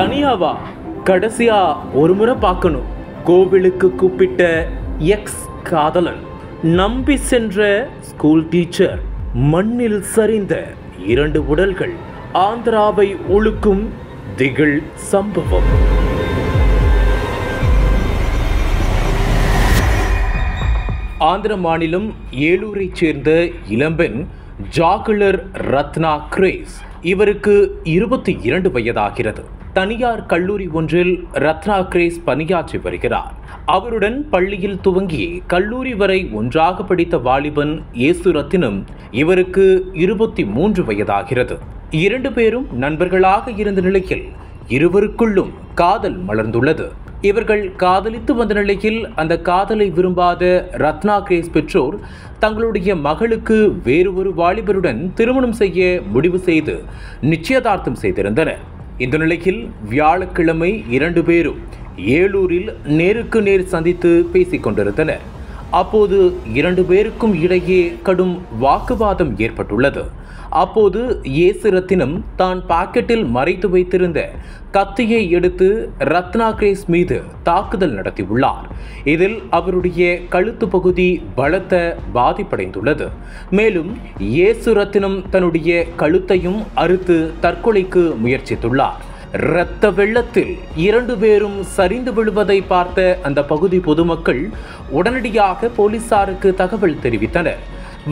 தனியாவா? கடைசியா ஒரு முறை பார்க்கணும். கோவிலுக்கு கூப்பிட்ட எக்ஸ் காதலன் நம்பி சென்ற ஸ்கூல் டீச்சர் மண்ணில் சரிந்த இரண்டு உடல்கள் ஆந்திராவை ஒழுக்கும் திகில் சம்பவம். ஆந்திர மாநிலம் ஏலூரைச் சேர்ந்த இளம்பெண் ஜாகுலர் ரத்னா கிரேஸ். இவருக்கு இருபத்தி இரண்டு வயதாகிறது. தனியார் கல்லூரி ஒன்றில் ரத்னா கிரேஸ் பணியாற்றி வருகிறார். அவருடன் பள்ளியில் துவங்கி கல்லூரி வரை ஒன்றாக படித்த வாலிபன் இயேசு ரத்தினம் இவருக்கு இருபத்தி மூன்று வயதாகிறது. இரண்டு பேரும் நண்பர்களாக இருந்த நிலையில் இருவருக்குள்ளும் காதல் மலர்ந்துள்ளது. இவர்கள் காதலித்து வந்த நிலையில் அந்த காதலை விரும்பாத ரத்னா கிரேஸ் பெற்றோர் தங்களுடைய மகளுக்கு வேறு ஒரு வாலிபருடன் திருமணம் செய்ய முடிவு செய்து நிச்சயதார்த்தம் செய்திருந்தனர். இந்த நிலையில் வியாழக்கிழமை இரண்டு பேரும் ஏலூரில் நேருக்கு நேர் சந்தித்து பேசிக் கொண்டிருந்தனர். அப்போது இரண்டு பேருக்கும் இடையே கடும் வாக்குவாதம் ஏற்பட்டுள்ளது. அப்போது இயேசு ரத்தினம் தான் பாக்கெட்டில் மறைத்து வைத்திருந்த கத்தியை எடுத்து ரத்னா கிரேஸ் மீது தாக்குதல் நடத்தியுள்ளார். இதில் அவருடைய கழுத்து பகுதி பலத்த பாதிப்படைந்துள்ளது. மேலும் இயேசு ரத்தினம் தன்னுடைய கழுத்தையும் அறுத்து தற்கொலைக்கு முயற்சித்துள்ளார். இரத்த வெள்ளத்தில் இரண்டு பேரும் சரிந்து விழுவதை பார்த்த அந்த பகுதி பொதுமக்கள் உடனடியாக போலீசாருக்கு தகவல் தெரிவித்தனர்.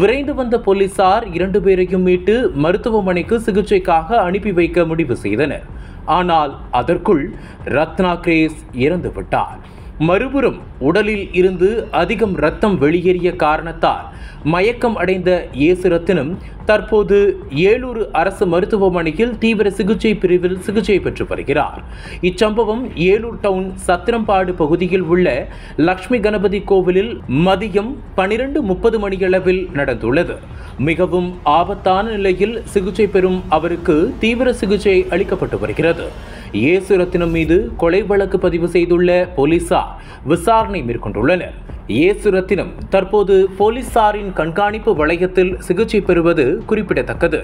விரைந்து வந்த போலீசார் இரண்டு பேரையும் மீட்டு மருத்துவமனைக்கு சிகிச்சைக்காக அனுப்பி வைக்க முடிவு செய்தனர். ஆனால் அதற்குள் ரத்னா கிரேஸ் இறந்துவிட்டார். மறுபுறம் உடலில் இருந்து அதிகம் ரத்தம் வெளியேறிய காரணத்தால் மயக்கம் அடைந்த இயேசு ரத்தினம் தற்போது ஏலூர் அரசு மருத்துவமனையில் தீவிர சிகிச்சை பிரிவில் சிகிச்சை பெற்று வருகிறார். இச்சம்பவம் ஏலூர் டவுன் சத்திரம்பாடு பகுதியில் உள்ள லக்ஷ்மி கணபதி கோவிலில் மதியம் பனிரெண்டு முப்பது மணியளவில் நடந்துள்ளது. மிகவும் ஆபத்தான நிலையில் சிகிச்சை பெறும் அவருக்கு தீவிர சிகிச்சை அளிக்கப்பட்டு வருகிறது. இயேசு ரத்தினம் மீது கொலை வழக்கு பதிவு செய்துள்ள போலீசார் விசாரணை மேற்கொண்டுள்ளனர். இயேசு ரத்தினம் தற்போது போலீசாரின் கண்காணிப்பு வளையத்தில் சிகிச்சை பெறுவது குறிப்பிடத்தக்கது.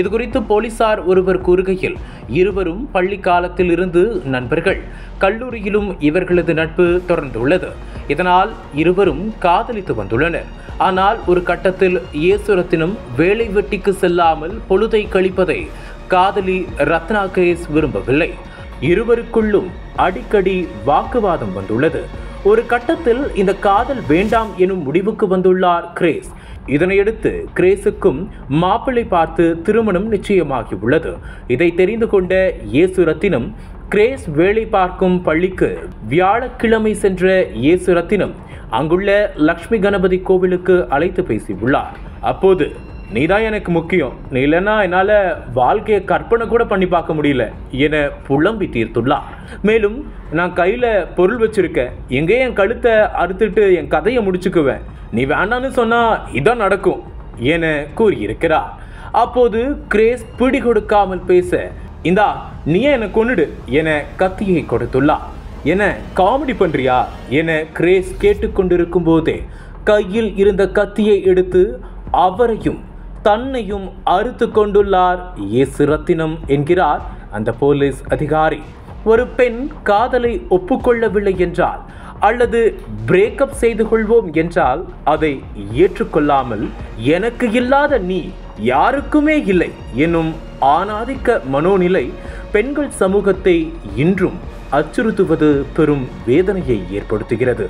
இதுகுறித்து போலீசார் ஒருவர் கூறுகையில் இருவரும் பள்ளி காலத்தில் இருந்து நண்பர்கள். கல்லூரியிலும் இவர்களது நட்பு தொடர்ந்துள்ளது. இதனால் இருவரும் காதலித்து வந்துள்ளனர். ஆனால் ஒரு கட்டத்தில் இயேசு ரத்தினம் வேலை வெட்டிக்கு செல்லாமல் பொழுதை கழிப்பதை காதலி ரத்னா விரும்பவில்லை. இருவருக்குள்ளும் அடிக்கடி வாக்குவாதம் வந்துள்ளது. ஒரு கட்டத்தில் இந்த காதல் வேண்டாம் எனும் முடிவுக்கு வந்துள்ளார் கிரேஸ். இதனையடுத்து கிரேஸுக்கும் மாப்பிள்ளை பார்த்து திருமணம் நிச்சயமாகியுள்ளது. இதை தெரிந்து கொண்ட இயேசு ரத்தினம் கிரேஸ் வேலை பார்க்கும் பள்ளிக்கு வியாழக்கிழமை சென்ற இயேசு ரத்தினம் அங்குள்ள லக்ஷ்மி கணபதி கோவிலுக்கு அழைத்து பேசியுள்ளார். அப்போது நீ தான் எனக்கு முக்கியம். நீ இல்லைன்னா என்னால் வாழ்க்கையை கற்பனை கூட பண்ணி பார்க்க முடியல. என புலம்பி தீர்த்துள்ளார். மேலும் நான் கையில் பொருள் வச்சுருக்கேன். எங்கேயும் என் கழுத்தை அறுத்துட்டு என் கதையை முடிச்சுக்குவேன். நீ வேண்டான்னு சொன்னால் இதான் நடக்கும் என கூறியிருக்கிறார். அப்போது கிரேஸ் பிடி கொடுக்காமல் பேச இந்தா நீயே என்னை கொன்னுடு? என கத்தியை கொடுத்துள்ளார். என காமெடி பண்றியா? என கிரேஸ் கேட்டுக்கொண்டிருக்கும் போதே கையில் இருந்த கத்தியை எடுத்து அவரையும் தன்னையும் அறுத்து கொண்டுள்ளார். இயேசு ரத்தினம் என்கிறார். அந்த போலீஸ் அதிகாரி ஒரு பெண் காதலை ஒப்புக்கொள்ளவில்லை என்றால் அல்லது பிரேக்கப் செய்து கொள்வோம் என்றால் அதை ஏற்றுக்கொள்ளாமல் எனக்கு இல்லாத நீ யாருக்குமே இல்லை என்னும் ஆணாதிக்க மனோநிலை பெண்கள் சமூகத்தை இன்றும் அச்சுறுத்துவது பெரும் வேதனையை ஏற்படுத்துகிறது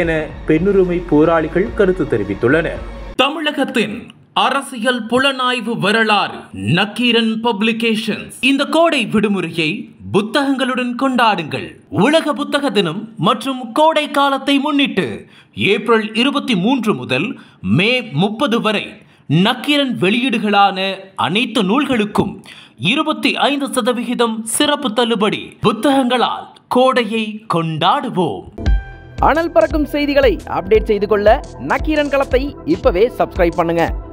என பெண்ணுரிமை போராளிகள் கருத்து தெரிவித்துள்ளனர். தமிழகத்தின் அரசியல் புலனாய்வு வரலாறு நக்கீரன் பப்ளிகேஷன்ஸ். இந்த கோடை விடுமுறையை புத்தகங்களுடன் கொண்டாடுங்கள். உலக புத்தக தினம் மற்றும் கோடை காலத்தை முன்னிட்டு ஏப்ரல் இருபத்தி மூன்று முதல் மே முப்பது வரை நக்கீரன் வெளியீடுகளான அனைத்து நூல்களுக்கும் இருபத்தி ஐந்து சதவிகிதம் சிறப்பு தள்ளுபடி புத்தகங்களால் கோடையை கொண்டாடுவோம். அனல் பறக்கும் செய்திகளை அப்டேட் செய்து கொள்ள நக்கீரன் களத்தை இப்பவே சப்ஸ்கிரைப் பண்ணுங்க.